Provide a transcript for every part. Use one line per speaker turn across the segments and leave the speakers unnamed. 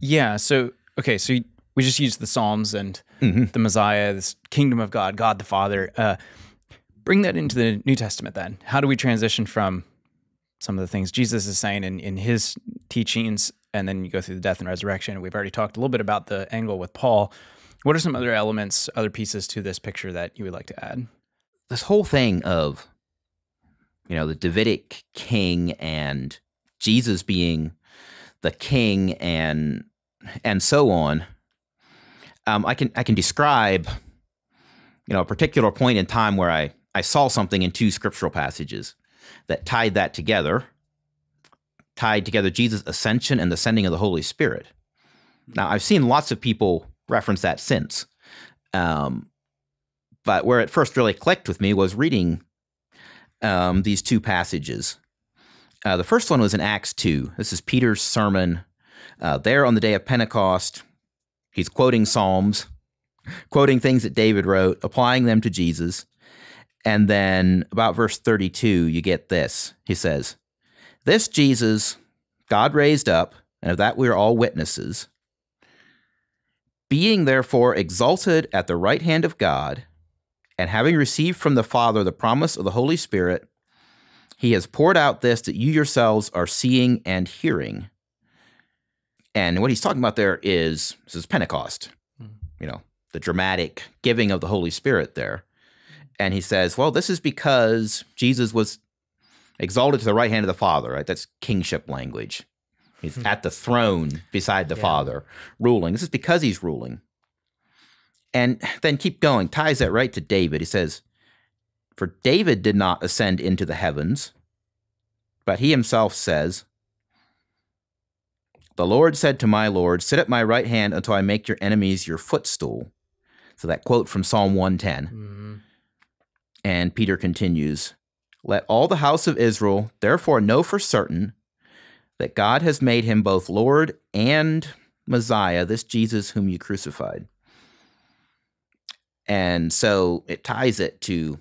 Yeah. So okay. So we just used the Psalms and
Mm-hmm.
the Messiah, this kingdom of God, God the Father. Uh, bring that into the New Testament. Then, how do we transition from some of the things Jesus is saying in in his teachings, and then you go through the death and resurrection? We've already talked a little bit about the angle with Paul. What are some other elements, other pieces to this picture that you would like to add?
This whole thing of, you know, the Davidic king and Jesus being the king and and so on. Um, I can I can describe, you know, a particular point in time where I I saw something in two scriptural passages that tied that together, tied together Jesus' ascension and the sending of the Holy Spirit. Now I've seen lots of people reference that since, um, but where it first really clicked with me was reading um, these two passages. Uh, the first one was in Acts 2. This is Peter's sermon uh, there on the day of Pentecost. He's quoting Psalms, quoting things that David wrote, applying them to Jesus. And then about verse 32, you get this. He says, This Jesus God raised up, and of that we are all witnesses. Being therefore exalted at the right hand of God, and having received from the Father the promise of the Holy Spirit, he has poured out this that you yourselves are seeing and hearing. And what he's talking about there is this is Pentecost, hmm. you know, the dramatic giving of the Holy Spirit there. And he says, well, this is because Jesus was exalted to the right hand of the Father, right? That's kingship language. He's hmm. at the throne beside the
Yeah.
Father, ruling. This is because he's ruling. And then keep going, ties that right to David. He says, For David did not ascend into the heavens, but he himself says, The Lord said to my Lord, Sit at my right hand until I make your enemies your footstool. So that quote from Psalm 110. Mm-hmm. And Peter continues, Let all the house of Israel therefore know for certain that God has made him both Lord and Messiah, this Jesus whom you crucified. And so it ties it to,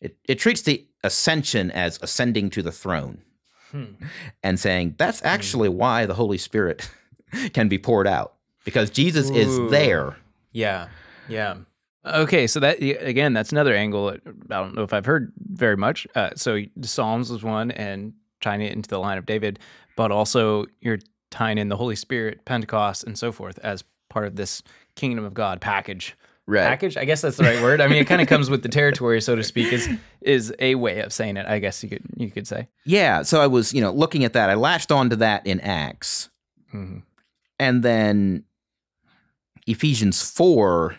it, it treats the ascension as ascending to the throne and saying that's actually why the Holy Spirit can be poured out because Jesus
Ooh.
is there.
Yeah, yeah. Okay, so that again, that's another angle. I don't know if I've heard very much. Uh, so the Psalms was one, and tying it into the line of David, but also you're tying in the Holy Spirit, Pentecost, and so forth as part of this kingdom of God package.
Right.
Package, I guess that's the right word. I mean, it kind of comes with the territory, so to speak. Is is a way of saying it? I guess you could you could say.
Yeah, so I was, you know, looking at that. I latched onto that in Acts.
Mhm.
And then Ephesians 4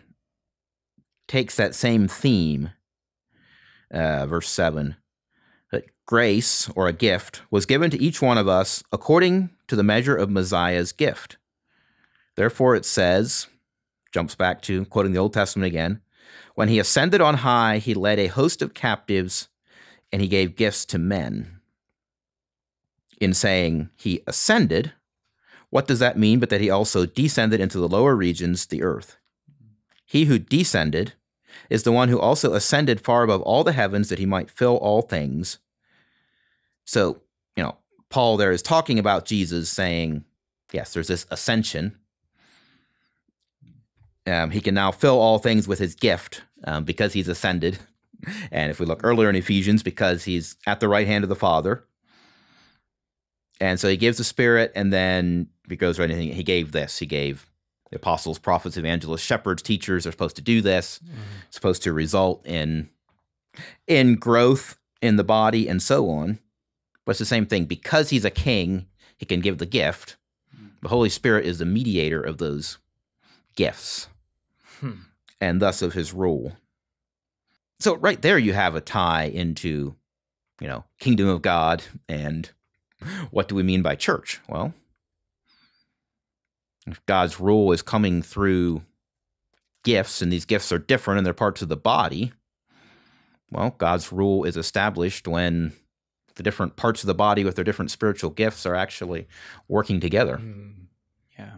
takes that same theme, uh, verse 7, that grace or a gift was given to each one of us according to the measure of Messiah's gift. Therefore, it says, jumps back to quoting the Old Testament again, when he ascended on high, he led a host of captives and he gave gifts to men. In saying he ascended, what does that mean but that he also descended into the lower regions, the earth? He who descended is the one who also ascended far above all the heavens that he might fill all things. So, you know, Paul there is talking about Jesus saying, yes, there's this ascension. Um, he can now fill all things with his gift um, because he's ascended. And if we look earlier in Ephesians, because he's at the right hand of the Father. And so he gives the Spirit, and then he goes right in, he gave this. He gave the apostles, prophets, evangelists, shepherds, teachers are supposed to do this. It's supposed to result in in growth in the body and so on. But it's the same thing. Because he's a king, he can give the gift. The Holy Spirit is the mediator of those gifts
Hmm.
and thus of his rule. So right there you have a tie into, you know, kingdom of God and what do we mean by church? Well, if God's rule is coming through gifts and these gifts are different and they're parts of the body, well, God's rule is established when the different parts of the body with their different spiritual gifts are actually working together.
Mm, Yeah.